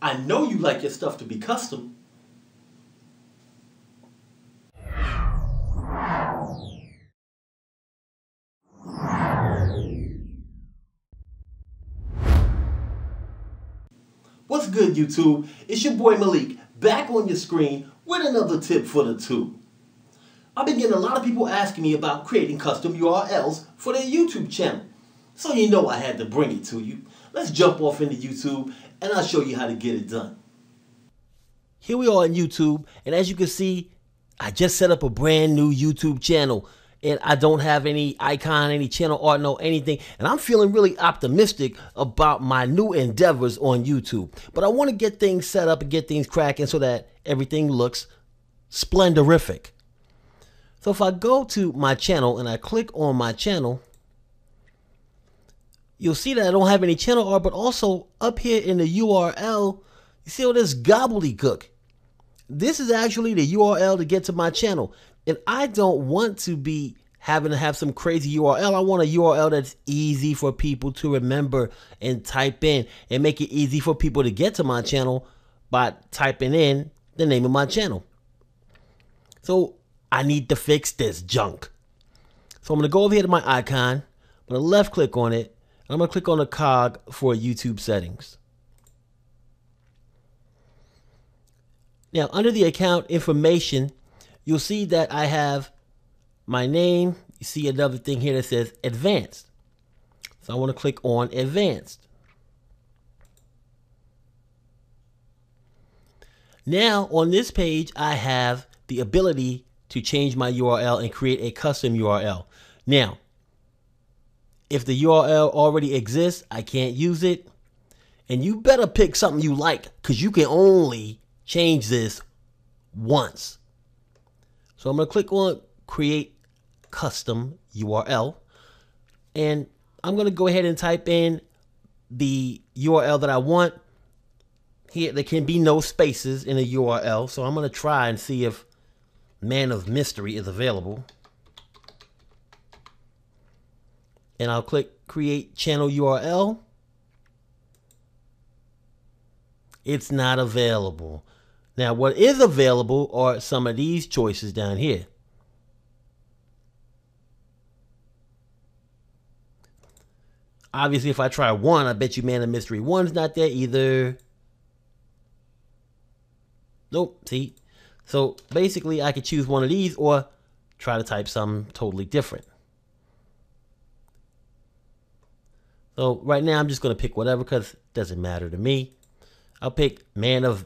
I know you like your stuff to be custom. What's good, YouTube? It's your boy Maliek, back on your screen with another tip for the tube. I've been getting a lot of people asking me about creating custom URLs for their YouTube channel. So you know I had to bring it to you. Let's jump off into YouTube and I'll show you how to get it done. Here we are on YouTube, and as you can see, I just set up a brand new YouTube channel and I don't have any icon, any channel art, no anything. And I'm feeling really optimistic about my new endeavors on YouTube. But I want to get things set up and get things cracking so that everything looks splendorific. So if I go to my channel and I click on my channel, you'll see that I don't have any channel art, but also up here in the URL, you see all this gobbledygook. This is actually the URL to get to my channel. And I don't want to be having to have some crazy URL. I want a URL that's easy for people to remember and type in and make it easy for people to get to my channel by typing in the name of my channel. So I need to fix this junk. So I'm going to go over here to my icon. I'm going to left click on it. And I'm going to click on the cog for YouTube settings. Now, under the account information, you'll see that I have my name. You see another thing here that says advanced. So I want to click on advanced. Now on this page, I have the ability to change my URL and create a custom URL. Now, if the URL already exists, I can't use it. And you better pick something you like because you can only change this once. So I'm going to click on create custom URL and I'm going to go ahead and type in the URL that I want. Here, there can be no spaces in a URL, so I'm going to try and see if Man of Mystery is available. And I'll click create channel URL. It's not available. Now, what is available are some of these choices down here. Obviously, if I try one, I bet you Man of Mystery 1's not there either. Nope, see? So basically, I could choose one of these or try to type something totally different. So right now, I'm just going to pick whatever because it doesn't matter to me. I'll pick Man of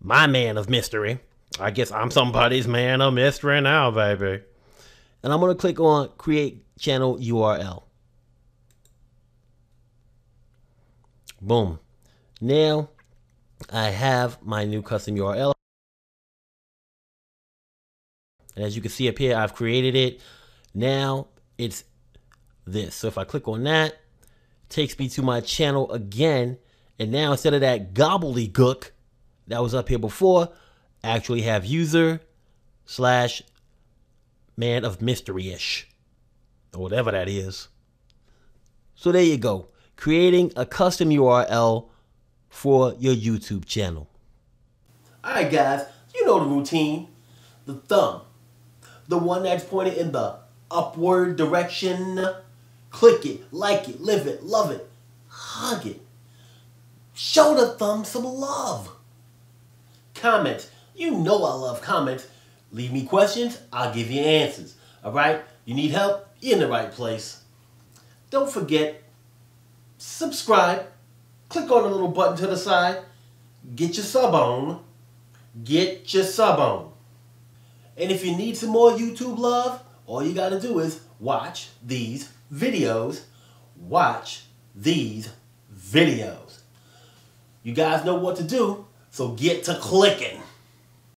my man of mystery. I guess I'm somebody's man of mystery now, baby. And I'm going to click on create channel URL. Boom. Now I have my new custom URL. And as you can see up here, I've created it. Now it's this. So if I click on that, takes me to my channel again. And now instead of that gobbledygook, that was up here before actually have user slash man of mystery-ish or whatever that is. So there you go. Creating a custom URL for your YouTube channel. Alright guys, you know the routine. The thumb. The one that's pointed in the upward direction. Click it, like it, live it, love it, hug it. Show the thumb some love. Comment. You know I love comments. Leave me questions, I'll give you answers. Alright? You need help? You're in the right place. Don't forget, subscribe. Click on the little button to the side. Get your sub on. Get your sub on. And if you need some more YouTube love, all you got to do is watch these videos. Watch these videos. You guys know what to do. So get to clicking.